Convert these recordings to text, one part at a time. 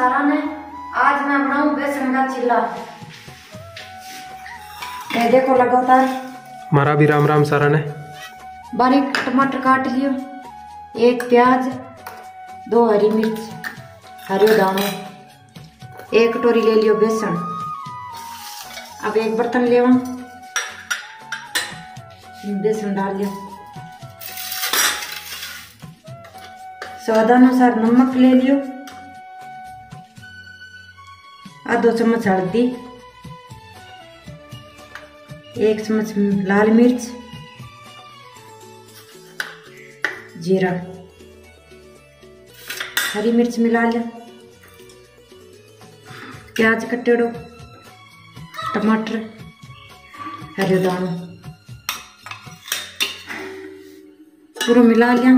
सारा ने आज मैं बनाऊँ बेसन का चिल्ला ये देखो लगातार मारा भी राम राम सारा ने। बारीक टमाटर काट लियो। एक प्याज दो हरी मिर्च हरे दाने एक कटोरी ले लियो बेसन। अब एक बर्तन ले बेसन डाल लियो। स्वादानुसार नमक ले लियो। आधो चम्मच हल्दी, एक चम्मच लाल मिर्च, जीरा, हरी मिर्च मिला लिया प्याज कटेड़ो, टमाटर, हरे दानो, पूरा मिला लिया।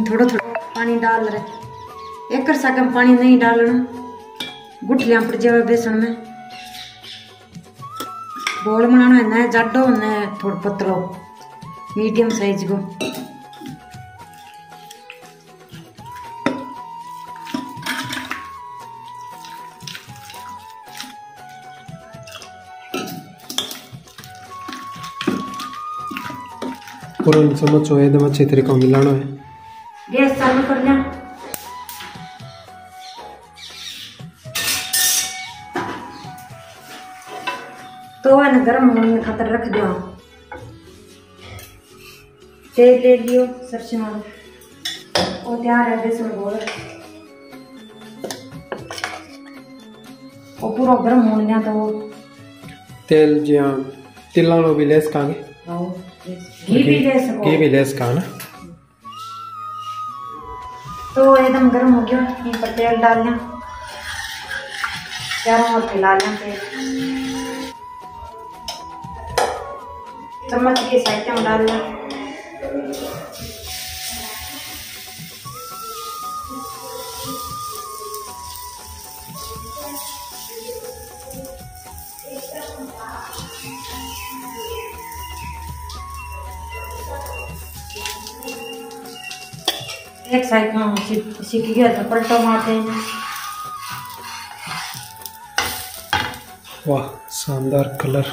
थोड़ा थोड़ा पानी डाल रहे। एक सकम पानी नहीं डालना। गुठलियाँ पड़ जावे बेसन में। गोल बनाना है ना जाडो है थोड़ा पतलो। मीडियम साइज़ को पूरा चम्मच हो एकदम अच्छे तरीके मिलाना है। चालू कर लिया तो है ना गर्म होने खातर रख दो तेल ले लियो सरसों और तैयार है बेसन घोल वो पूरा गर्म होने दिया तो तेल जिया तिल्ला भी लेस कांगे घी भी ले सको घी भी लेस का ना तो एकदम गर्म हो गया। इन पर तेल डाल लें। चारों ओर फैला लें तेल। चम्मच की साइड में डाल लें। एक साइड में सीख गया तो पलटो मारते हैं वाह शानदार कलर।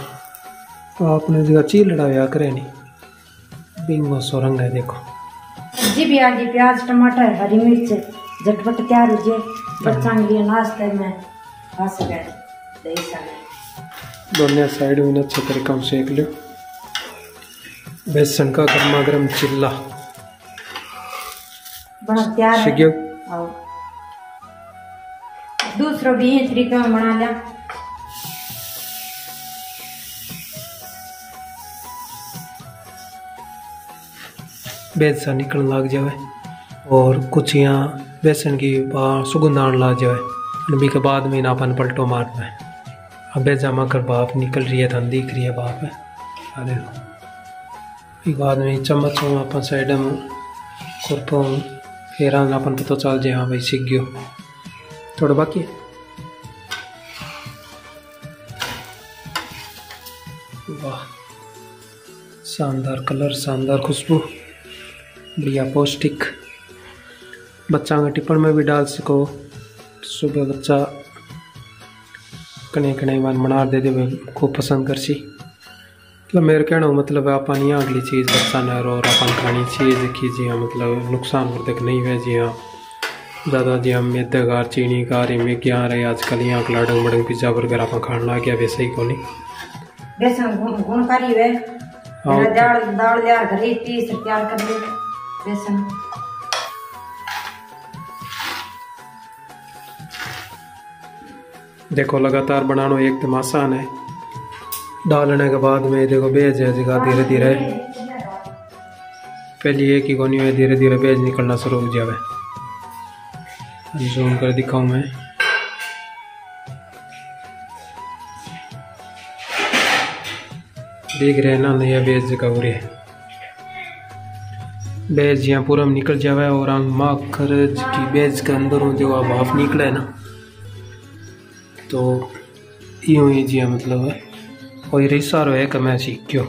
आपने जगह चील लड़ाया करे नहीं। बिंगो सो रंग है देखो। जी भी आ गई प्याज टमाटर हरी मिर्च झटपट तैयार हो जाए बच्चा के लिए नाश्ते में खा सके दोनों साइड में अच्छे तरीके से सेक लो बेसन का गर्मा गर्म चिल्ला। है सीखियो आओ भी यही तरीके में बना लिया बेसन निकलने लग जावे और कुछ यहाँ बेसन की सुगंध आने लग जावे अभी के बाद में ना अपन पलटो मारना है अब बेजा मकर भाप निकल रही है धन दिख रही है भाप है एक बाद में चम्मच में अपन साइड में खुरपो अपन पता, चल जाए हाँ भाई सीख गयो थोड़ा बाकी है वाह. शानदार कलर, शानदार खुशबू. बढ़िया पौष्टिक. बच्चा का टिफ़िन में भी डाल सको. सुबह बच्चा कने कने बार बना दे दे खूब पसंद कर सी मतलब मेरे कहना मतलब अपन यहाँ अगली चीज़ बच्चा न और अपन खानी चीज़ की जी हाँ मतलब नुकसान वर्धक नहीं है जी हाँ ज़्यादा जी हम मैदेगार चीनी कार में क्या रहे आजकल यहाँ लाडंग बड़ंग पिज़्ज़ा बर्गर अपन खाने लग गया वैसे ही को नहीं है। बेसन। देखो लगातार बनाना एकदम आसान है। डालने के बाद में देखो बेज है जगह धीरे धीरे। पहले एक ही कोनी है धीरे धीरे बेज निकलना शुरू हो जावे। जूम कर दिखाऊँ मैं। देख रहे हैं ना, नया बेज जगह हो रही है बेज यहाँ पूरा में निकल जावे और आंग माखर की बेज के अंदर हूँ जो अब भाफ निकला ना। तो यूँ ही जी मतलब है। और रिसारो है कि मैं सीखियो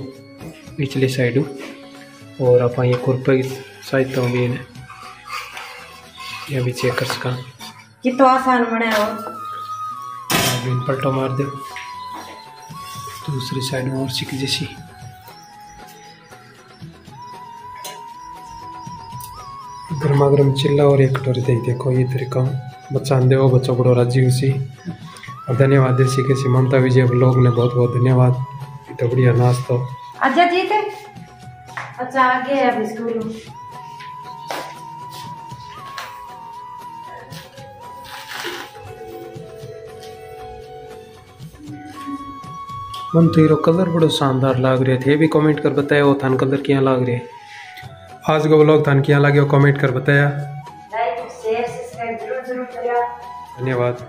पिछली साइड और आप ये खुरपे की सहायता भी इन्हें। ये भी चेक कर सका। कि तो आसान बने हो इन पलटो मार दो। दूसरी साइड और सीख जैसी। गर्मा गर्म चिल्ला और एक कटोरी दही देखो ये तरीका बच्चा दे बच्चों बड़ो राज़ी उसी और धन्यवाद देसी के ममता विजय लोग ने बहुत बहुत धन्यवाद। इतना बढ़िया नाश्ता। अच्छा जीत अच्छा आगे है अभी स्कूल। मन तो कलर बड़ो शानदार लाग रहे थे भी कमेंट कर बताया वो थान कलर क्या लाग रहे आज का ब्लॉग थान क्या लागे वो कमेंट कर बताया। लाइक शेयर सब्सक्राइब ज़रूर ज़रूर करिए धन्यवाद।